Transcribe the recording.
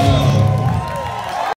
Oh.